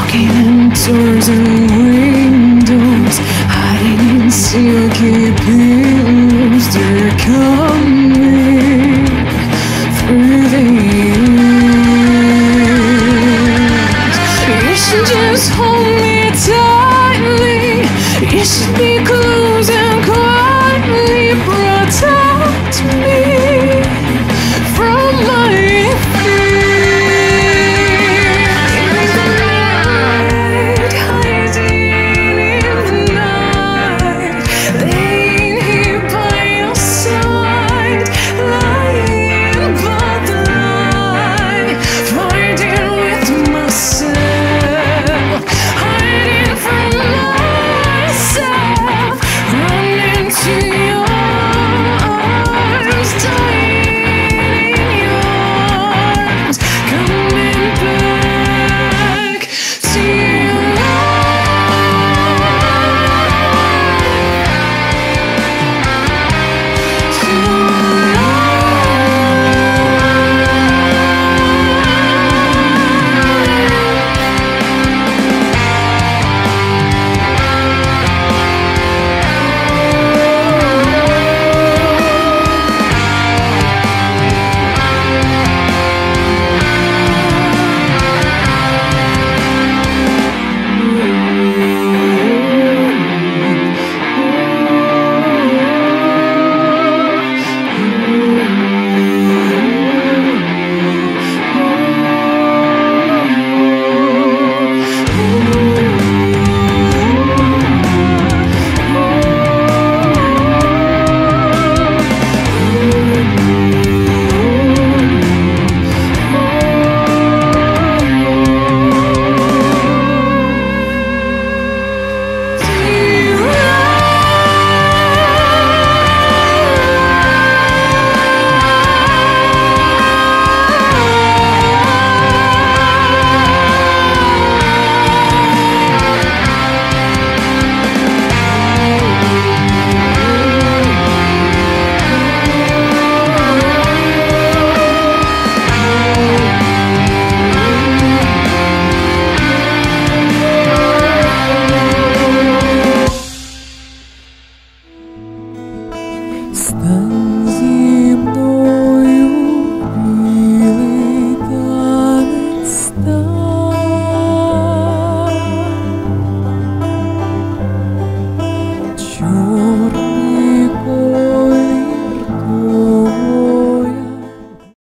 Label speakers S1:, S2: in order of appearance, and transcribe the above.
S1: Knocking on doors and windows Hiding in silky pills you.